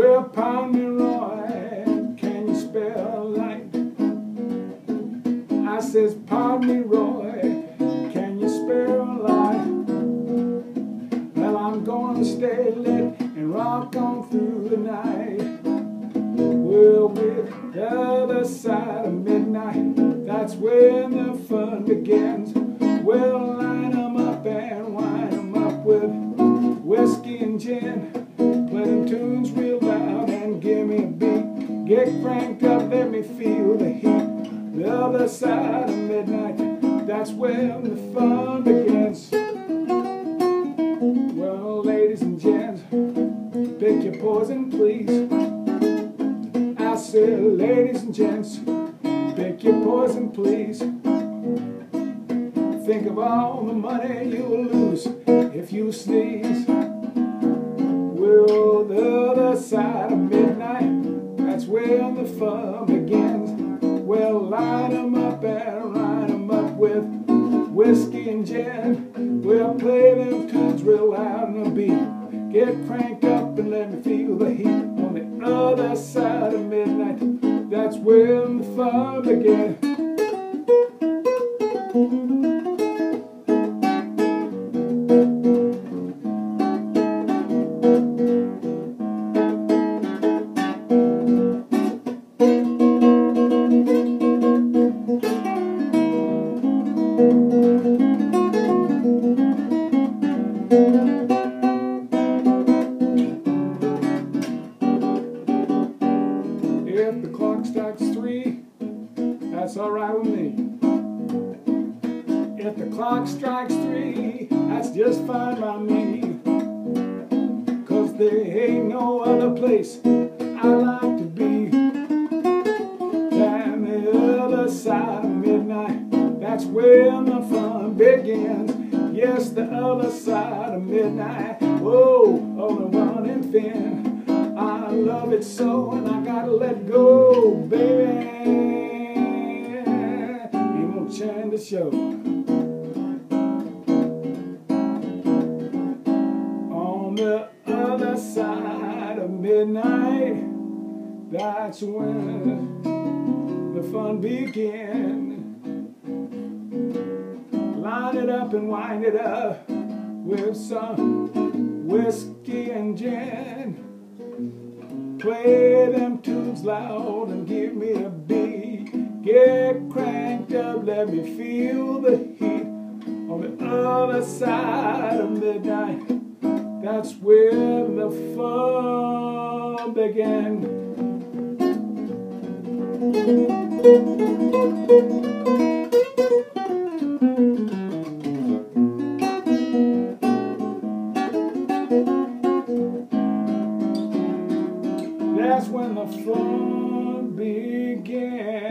Well, pound me Roy, can you spell light? I says, pardon me, Roy, can you spell light? Well, I'm gonna stay lit and rock on through the night. Well, with the other side of midnight, that's when the fun begins. Well, line 'em up and wind 'em up with whiskey and gin. Play them tunes Get cranked up, let me feel the heat. The other side of midnight, that's when the fun begins. Well, ladies and gents, pick your poison, please. I said, ladies and gents, pick your poison, please. Think of all the money you'll lose if you sneeze. Fun begins. Well, line 'em up and line 'em up with whiskey and gin. We'll play them tunes real loud and a beat. Get cranked up and let me feel the heat on the other side of midnight. That's when the fun begins. That's alright with me. If the clock strikes three, that's just fine by me. Cause there ain't no other place I like to be than the other side of midnight. That's when the fun begins. Yes, the other side of midnight. Whoa, oh, change show. On the other side of midnight, that's when the fun begins. Line it up and wind it up with some whiskey and gin. Play them tunes loud and give me let me feel the heat on the other side of midnight. That's where the fun began. That's when the fun began.